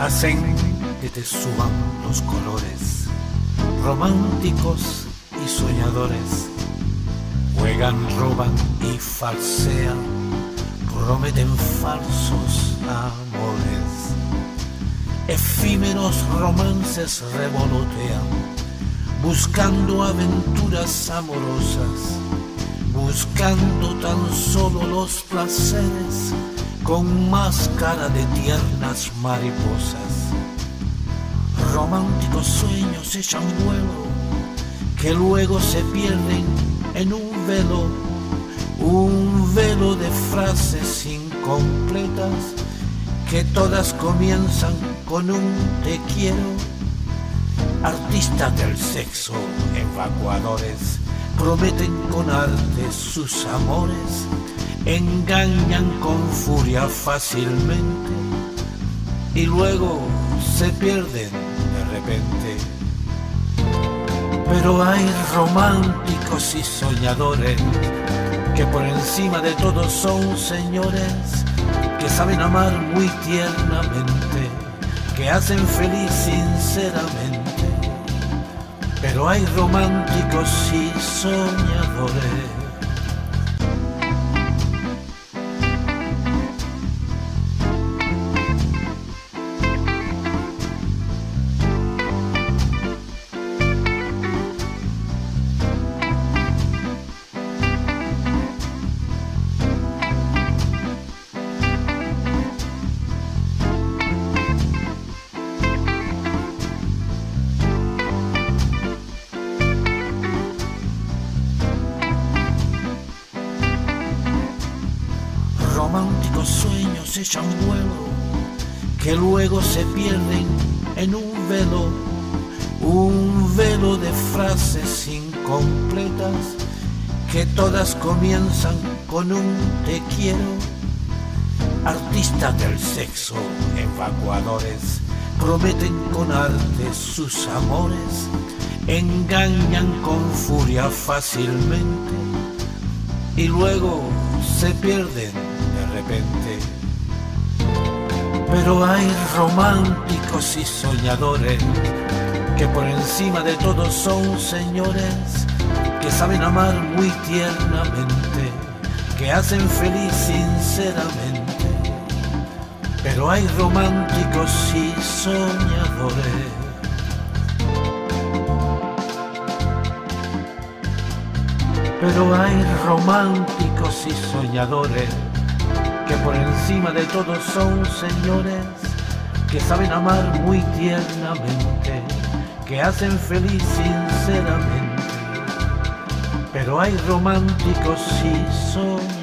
hacen que te suban los colores, románticos y soñadores, juegan, roban y falsean, prometen falsos amores, efímeros romances revolotean, buscando aventuras amorosas, buscando tan solo los placeres con máscara de tiernas mariposas. Románticos sueños echan vuelo, que luego se pierden en un velo, un velo de frases incompletas, que todas comienzan con un te quiero. Artistas del sexo, evacuadores, prometen con arte sus amores engañan con furia fácilmente y luego se pierden de repente. Pero hay románticos y soñadores que por encima de todo son señores que saben amar muy tiernamente, que hacen feliz sinceramente. Pero hay románticos y soñadores románticos sueños echan vuelo, que luego se pierden en un velo, un velo de frases incompletas, que todas comienzan con un te quiero. Artistas del sexo, evacuadores, prometen con arte sus amores, engañan con furia fácilmente y luego se pierden Pero hay románticos y soñadores que por encima de todo son señores que saben amar muy tiernamente, que hacen feliz sinceramente. Pero hay románticos y soñadores. Pero hay románticos y soñadores que por encima de todo son señores que saben amar muy tiernamente, que hacen feliz sinceramente. Pero hay románticos y son